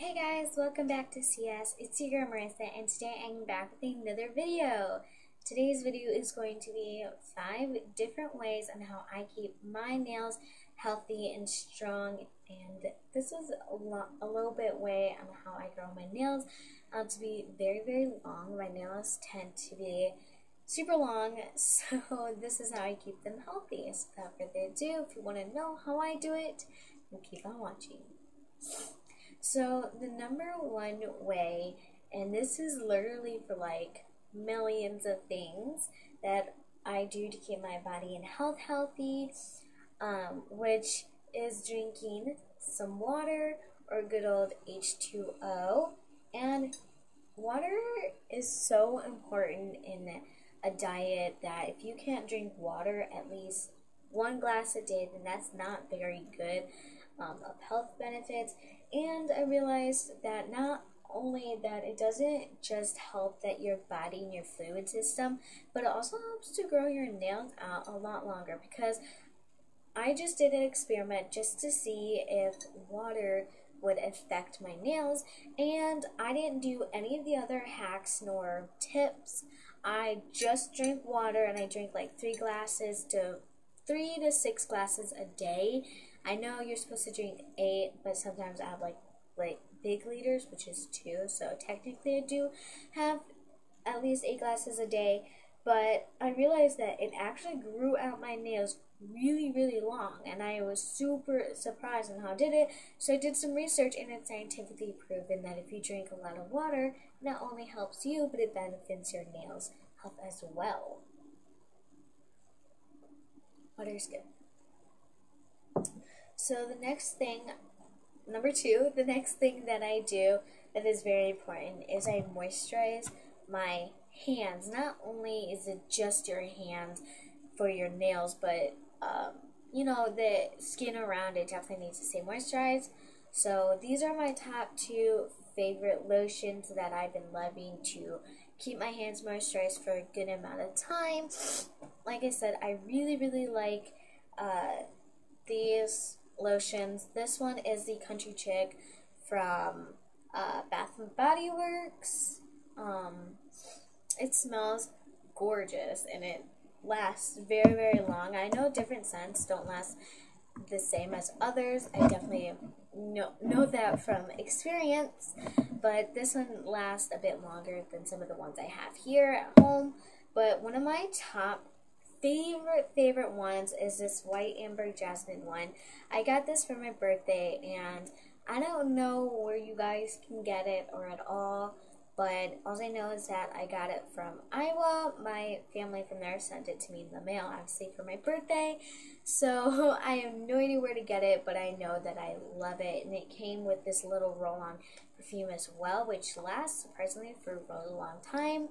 Hey guys, welcome back to CS. It's your girl Marissa and today I'm back with another video. Today's video is going to be five different ways on how I keep my nails healthy and strong and this is a, lo a little bit way on how I grow my nails uh, to be very very long. My nails tend to be super long so this is how I keep them healthy. So without further ado, if you want to know how I do it, keep on watching. So the number one way, and this is literally for like millions of things that I do to keep my body and health healthy, um, which is drinking some water or good old H2O. And water is so important in a diet that if you can't drink water at least one glass a day, then that's not very good um, of health benefits. And I realized that not only that it doesn't just help that your body and your fluid system, but it also helps to grow your nails out a lot longer because I just did an experiment just to see if water would affect my nails and I didn't do any of the other hacks nor tips. I just drink water and I drink like three glasses to three to six glasses a day I know you're supposed to drink eight, but sometimes I have like like big liters, which is two. So technically, I do have at least eight glasses a day. But I realized that it actually grew out my nails really, really long, and I was super surprised on how I did it. So I did some research, and it's scientifically proven that if you drink a lot of water, not only helps you, but it benefits your nails health as well. Water is good. So the next thing, number two, the next thing that I do that is very important is I moisturize my hands. Not only is it just your hands for your nails, but um, you know the skin around it definitely needs to stay moisturized. So these are my top two favorite lotions that I've been loving to keep my hands moisturized for a good amount of time. Like I said, I really really like uh, these lotions. This one is the Country Chic from uh, Bath and Body Works. Um, it smells gorgeous and it lasts very, very long. I know different scents don't last the same as others. I definitely know, know that from experience, but this one lasts a bit longer than some of the ones I have here at home. But one of my top favorite, favorite ones is this white amber jasmine one. I got this for my birthday, and I don't know where you guys can get it or at all, but all I know is that I got it from Iowa. My family from there sent it to me in the mail, obviously, for my birthday. So I have no idea where to get it, but I know that I love it. And it came with this little roll on perfume as well, which lasts surprisingly for a really long time.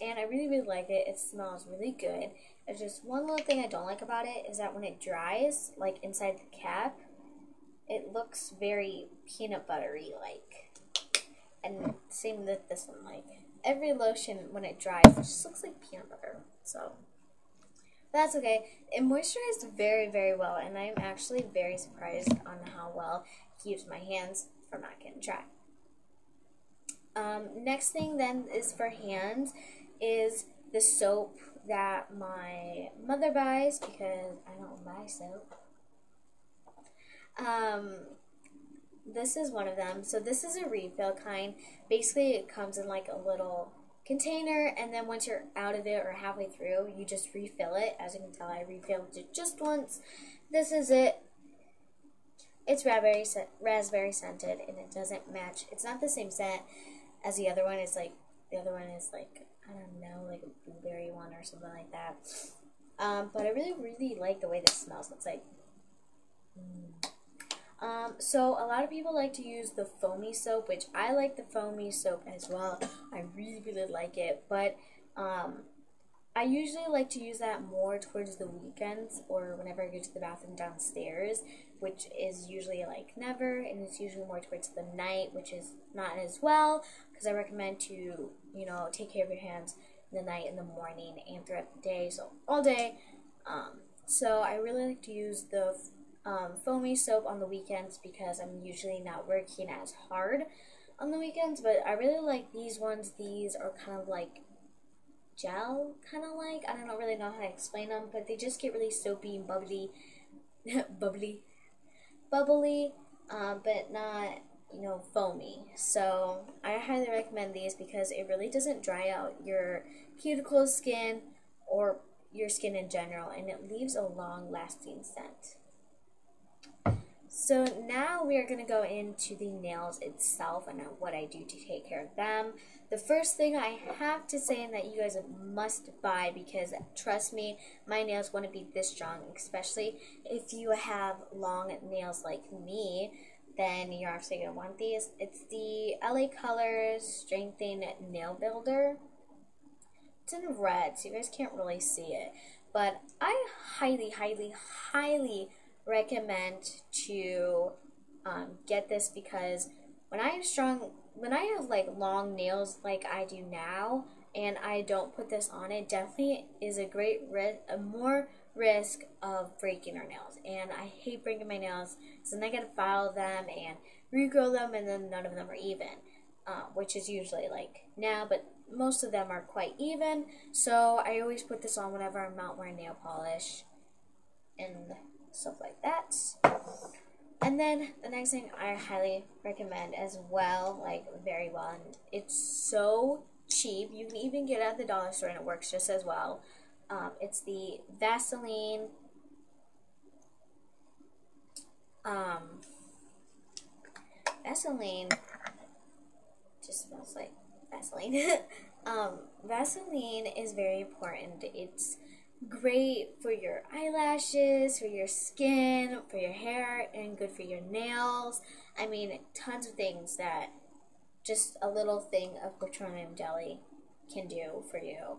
And I really, really like it. It smells really good. There's just one little thing I don't like about it is that when it dries, like inside the cap, it looks very peanut buttery like. And same with this one, like every lotion when it dries, it just looks like peanut butter. So that's okay. It moisturized very, very well, and I'm actually very surprised on how well it keeps my hands from not getting dry. Um, next thing then is for hands is the soap that my mother buys because I don't buy soap. Um, this is one of them. So this is a refill kind. Basically, it comes in like a little container, and then once you're out of it or halfway through, you just refill it. As you can tell, I refilled it just once. This is it. It's raspberry raspberry scented, and it doesn't match. It's not the same scent as the other one. It's like the other one is like I don't know, like a blueberry one or something like that. Um, but I really, really like the way this smells. It's like, mm. um, so a lot of people like to use the foamy soap, which I like the foamy soap as well. I really, really like it, but um, I usually like to use that more towards the weekends or whenever I go to the bathroom downstairs, which is usually like never, and it's usually more towards the night, which is not as well, because I recommend to, you know, take care of your hands in the night, in the morning, and throughout the day, so all day. Um, so I really like to use the um, foamy soap on the weekends because I'm usually not working as hard on the weekends. But I really like these ones. These are kind of like gel, kind of like. I don't really know how to explain them, but they just get really soapy and bubbly. bubbly. Bubbly, uh, but not you know, foamy. So I highly recommend these because it really doesn't dry out your cuticle skin or your skin in general and it leaves a long lasting scent. So now we are going to go into the nails itself and what I do to take care of them. The first thing I have to say and that you guys must buy because trust me, my nails wouldn't be this strong, especially if you have long nails like me then you're actually going to want these. It's the LA Colors Strengthen Nail Builder. It's in red, so you guys can't really see it. But I highly, highly, highly recommend to um, get this because when I have strong, when I have like long nails like I do now, and I don't put this on, it definitely is a great, a more risk of breaking our nails. And I hate breaking my nails, so then I gotta file them and regrow them, and then none of them are even, uh, which is usually like now, but most of them are quite even. So I always put this on whenever I'm not wearing nail polish and stuff like that. And then the next thing I highly recommend as well, like very well, and it's so cheap. You can even get it at the dollar store and it works just as well. Um, it's the Vaseline um, Vaseline just smells like Vaseline. um, Vaseline is very important. It's great for your eyelashes, for your skin, for your hair, and good for your nails. I mean, tons of things that just a little thing of petroleum jelly can do for you.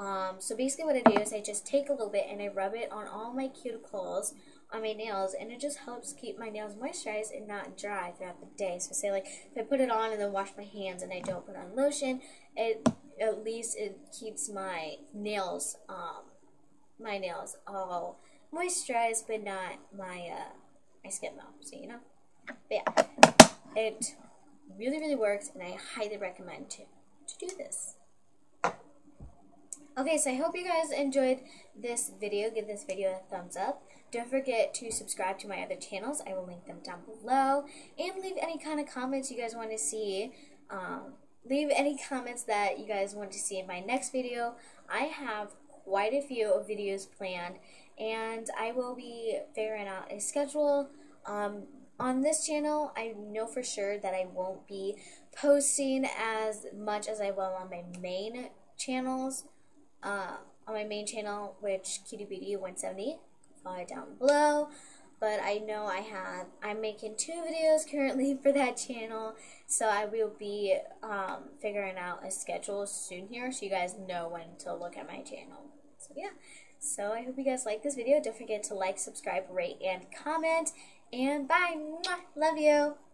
Um, so basically what I do is I just take a little bit and I rub it on all my cuticles on my nails and it just helps keep my nails moisturized and not dry throughout the day. So say like if I put it on and then wash my hands and I don't put on lotion, it at least it keeps my nails um my nails all moisturized but not my uh my skin though. So you know. But yeah. It really really works and I highly recommend to to do this. Okay, so I hope you guys enjoyed this video. Give this video a thumbs up. Don't forget to subscribe to my other channels. I will link them down below. And leave any kind of comments you guys want to see. Um, leave any comments that you guys want to see in my next video. I have quite a few videos planned. And I will be figuring out a schedule. Um, on this channel, I know for sure that I won't be posting as much as I will on my main channels uh, on my main channel, which Cutiebooty 170. Follow it down below. But I know I have, I'm making two videos currently for that channel, so I will be um, figuring out a schedule soon here so you guys know when to look at my channel. So yeah, so I hope you guys like this video. Don't forget to like, subscribe, rate, and comment. And bye. Mwah. Love you.